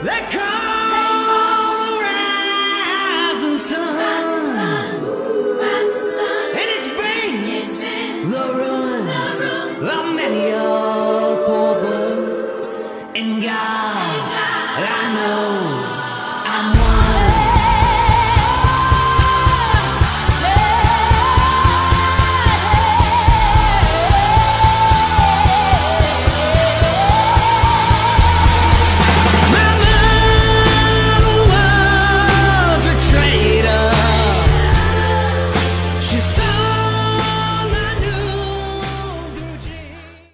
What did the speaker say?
They call the rising sun. And it's been the ruin of many of.